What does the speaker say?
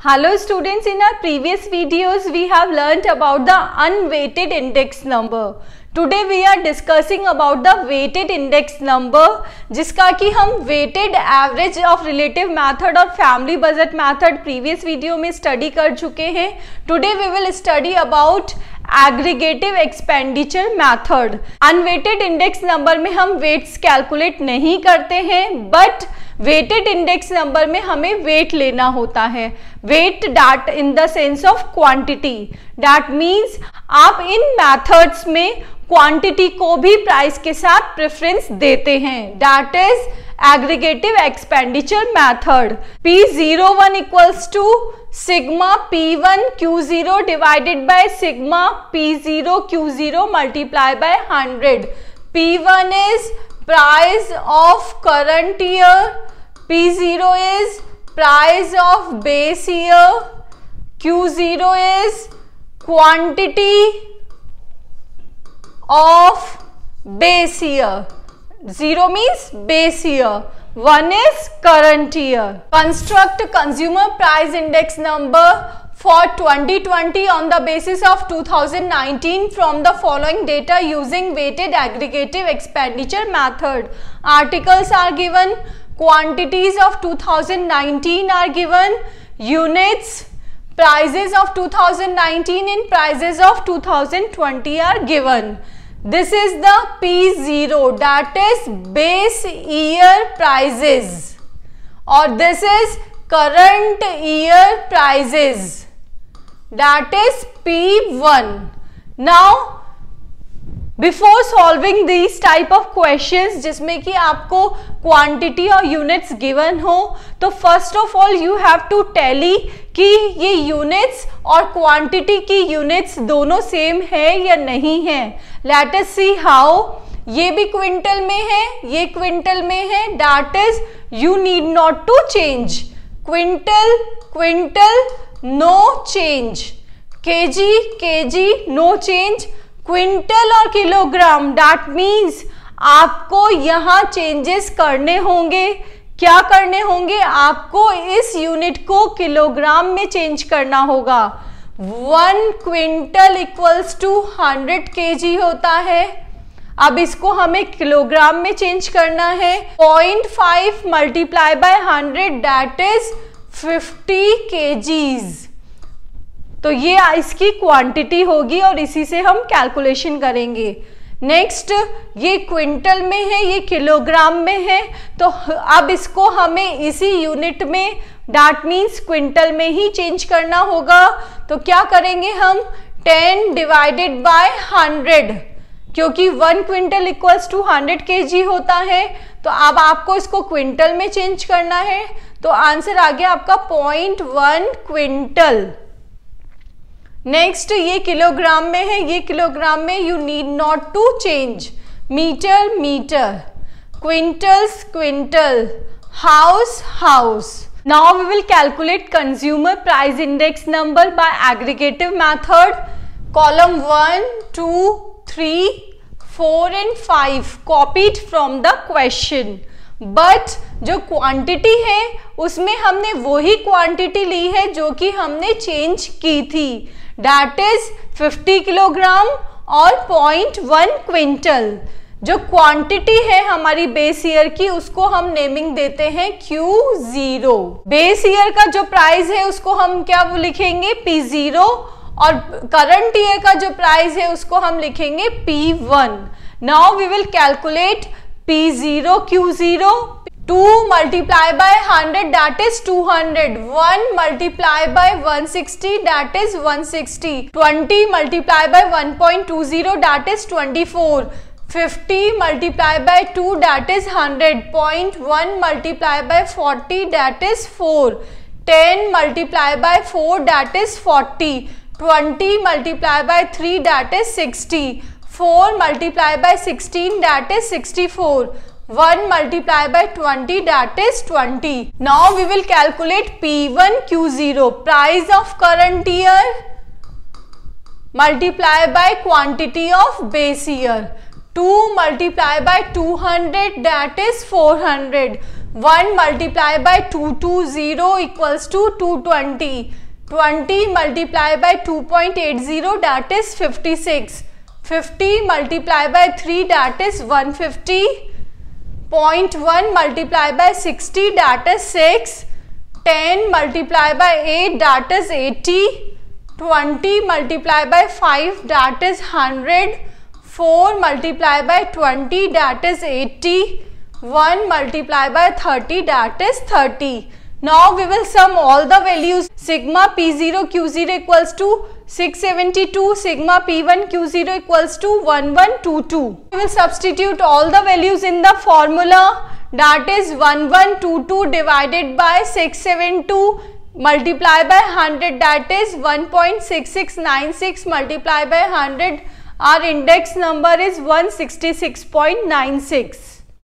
Hello students, in our previous videos we have learnt about the unweighted index number. Today we are discussing about the weighted index number जिसका कि हम weighted average of relative method और family budget method previous video में study कर चुके हैं Today we will study about aggregative expenditure method unweighted index number में हम वेट्स कैलकुलेट नहीं करते हैं बट वेटेड इंडेक्स नंबर में हमें वेट लेना होता है। Weight that in the sense of quantity that means आप इन मेथड्स में क्वांटिटी को भी प्राइस के साथ प्रेफरेंस देते हैं। That is aggregative expenditure method P zero one equals to sigma P one Q zero divided by sigma P zero Q zero multiply by hundred P one is price of current year p0 is price of base year q0 is quantity of base year. 0 means base year. 1 is current year. Construct consumer price index number for 2020 on the basis of 2019 from the following data using weighted aggregative expenditure method. Articles are given, quantities of 2019 are given, units, prices of 2019 in prices of 2020 are given. This is the P0 that is base year prices or this is current year prices that is P1. Now before solving this type of questions जिसमें कि आपको quantity और units given हो तो first of all you have to tally कि ये units और quantity की यूनिट्स दोनों सेम है या नहीं है. लेट अस सी हाउ ये भी क्विंटल में है, ये क्विंटल में है. That is you need not to change quintal quintal no change KG KG no change quintal और किलोग्राम डैट मीन्स आपको यहाँ चेंजेस करने होंगे। क्या करने होंगे? आपको इस यूनिट को किलोग्राम में चेंज करना होगा। One quintal equals to hundred के होता है। अब इसको हमें किलोग्राम में चेंज करना है। Point five multiply by hundred that is fifty KGs तो ये इसकी क्वांटिटी होगी और इसी से हम कैलकुलेशन करेंगे। नेक्स्ट ये क्विंटल में है, ये किलोग्राम में है तो अब इसको हमें इसी यूनिट में डैट मीन्स क्विंटल में ही चेंज करना होगा। तो क्या करेंगे हम? 10 डिवाइडेड बाय 100 क्योंकि one quintal equals to hundred के होता है तो अब आपको इसको क्विंटल में चेंज करना है तो आंसर आ गया आपका पॉइंट वन क्विंटल। नेक्स्ट ये किलोग्राम में है, ये किलोग्राम में you need not to change meter meter quintals quintal house house now we will calculate consumer price index number by aggregative method column one two three four and five copied from the question but जो quantity है, उसमें हमने वही quantity ली है जो कि हमने change की थी. डैट इज़ 50 किलोग्राम और 0.1 क्विंटल जो क्वांटिटी है हमारी बेस ईयर की, उसको हम नेमिंग देते हैं Q0 ज़ीरो बेस ईयर का जो प्राइस है, उसको हम क्या लिखेंगे? P0 ज़ीरो और करंट ईयर का जो प्राइस है, उसको हम लिखेंगे P1 one now we will calculate P0 Q0 two multiply by hundred that is two hundred one multiply by one sixty that is one sixty twenty multiply by one point two zero that is twenty four fifty multiply by two that is hundred point one multiply by forty that is four ten multiply by four that is forty 20 multiply by 3 that is 60 4 multiply by 16 that is 64 1 multiplied by 20 that is 20. Now we will calculate P1 Q0 price of current year multiply by quantity of base year. 2 multiplied by 200 that is 400. 1 multiplied by 220 equals to 220. 20 multiplied by 2.80 that is 56. 50 multiplied by 3 that is 150. 0.1 multiplied by 60 that is 6. 10 multiplied by 8 that is 80. 20 multiplied by 5 that is 100. 4 multiplied by 20 that is 80. 1 multiplied by 30 that is 30. Now we will sum all the values. Sigma P0 Q0 equals to 672. Sigma P1 Q0 equals to 1122. We will substitute all the values in the formula that is 1122 divided by 672 multiply by 100 that is 1.6696 multiply by 100 our index number is 166.96